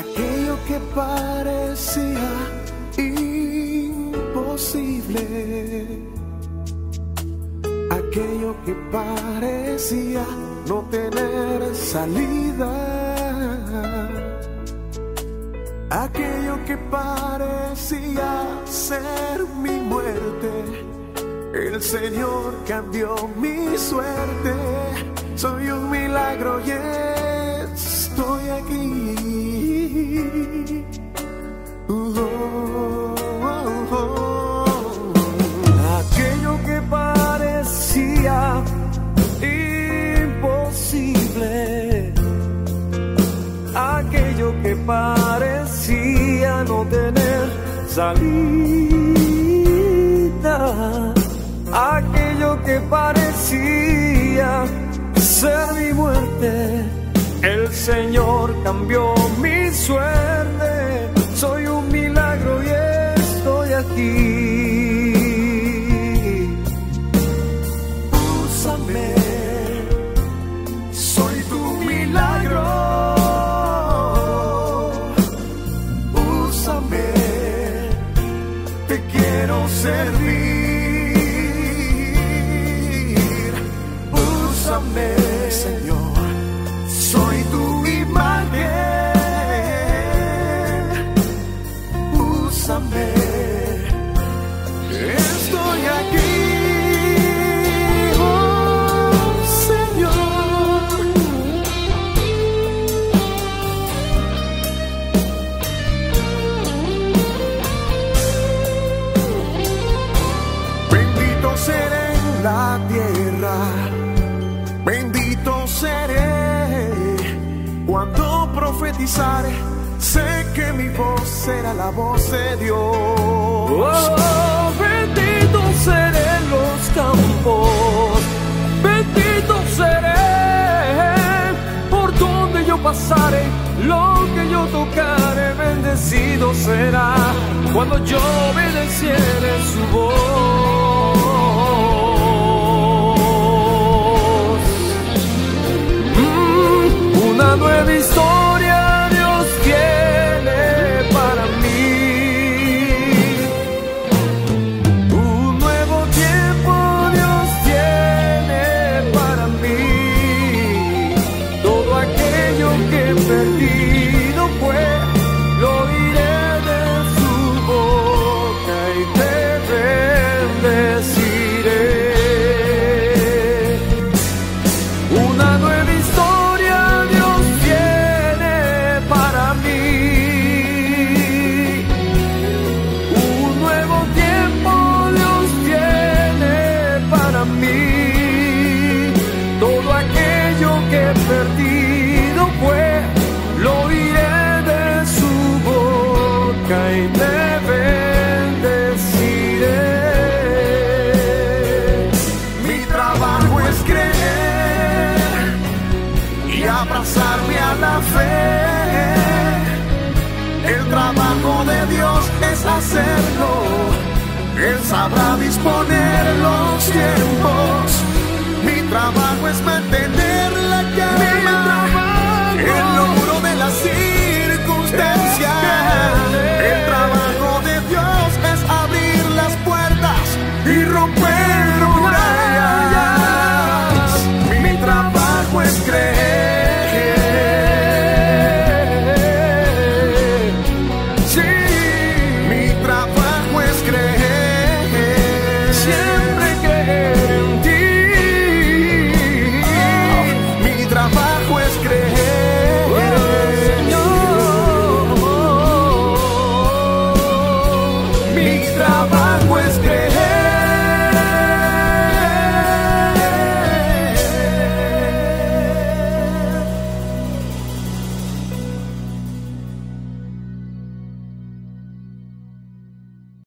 Aquello que parecía imposible. Aquello que parecía no tener salida. Aquello que parecía ser mi muerte. El Señor cambió mi suerte. Soy un milagro y estoy aquí. Aquello que parecía imposible. Aquello que parecía no tener salida. Aquello que parecía ser mi muerte. El Señor cambió mi suerte. Soy un milagro y estoy aquí. Úsame, soy tu milagro. Úsame, te quiero servir. Úsame, Señor, profetizaré. Sé que mi voz será la voz de Dios. Oh, bendito seré los campos, bendito seré por donde yo pasare, lo que yo tocare, bendecido será cuando yo obedeciere su voz. Mm, nueva y me bendeciré. Mi trabajo es creer y abrazarme a la fe. El trabajo de Dios es hacerlo. Él sabrá disponer los tiempos. Mi trabajo es mantener la calma. puedes creer. Sí, mi trabajo es creer. Sí.